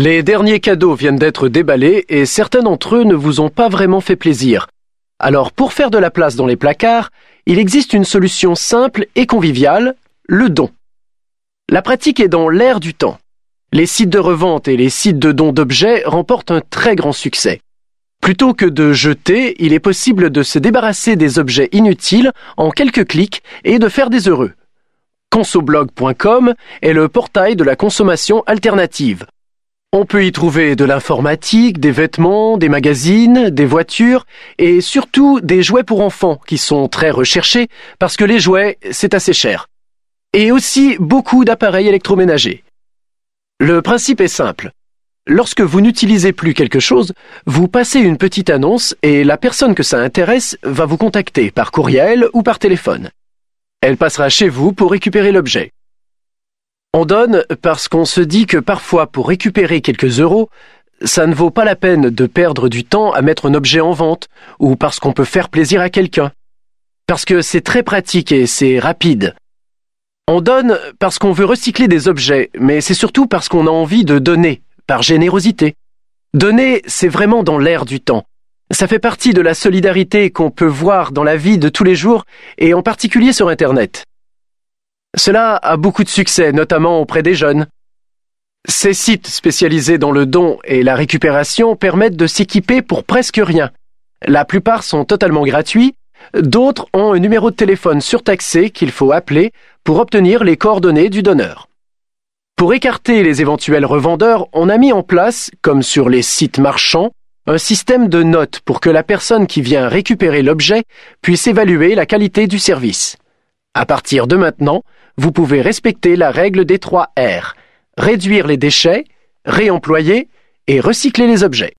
Les derniers cadeaux viennent d'être déballés et certains d'entre eux ne vous ont pas vraiment fait plaisir. Alors pour faire de la place dans les placards, il existe une solution simple et conviviale, le don. La pratique est dans l'air du temps. Les sites de revente et les sites de dons d'objets remportent un très grand succès. Plutôt que de jeter, il est possible de se débarrasser des objets inutiles en quelques clics et de faire des heureux. Consoblog.com est le portail de la consommation alternative. On peut y trouver de l'informatique, des vêtements, des magazines, des voitures et surtout des jouets pour enfants qui sont très recherchés parce que les jouets, c'est assez cher. Et aussi beaucoup d'appareils électroménagers. Le principe est simple. Lorsque vous n'utilisez plus quelque chose, vous passez une petite annonce et la personne que ça intéresse va vous contacter par courriel ou par téléphone. Elle passera chez vous pour récupérer l'objet. On donne parce qu'on se dit que parfois pour récupérer quelques euros, ça ne vaut pas la peine de perdre du temps à mettre un objet en vente ou parce qu'on peut faire plaisir à quelqu'un. Parce que c'est très pratique et c'est rapide. On donne parce qu'on veut recycler des objets, mais c'est surtout parce qu'on a envie de donner, par générosité. Donner, c'est vraiment dans l'air du temps. Ça fait partie de la solidarité qu'on peut voir dans la vie de tous les jours et en particulier sur Internet. Cela a beaucoup de succès, notamment auprès des jeunes. Ces sites spécialisés dans le don et la récupération permettent de s'équiper pour presque rien. La plupart sont totalement gratuits, d'autres ont un numéro de téléphone surtaxé qu'il faut appeler pour obtenir les coordonnées du donneur. Pour écarter les éventuels revendeurs, on a mis en place, comme sur les sites marchands, un système de notes pour que la personne qui vient récupérer l'objet puisse évaluer la qualité du service. À partir de maintenant, vous pouvez respecter la règle des trois R. Réduire les déchets, réemployer et recycler les objets.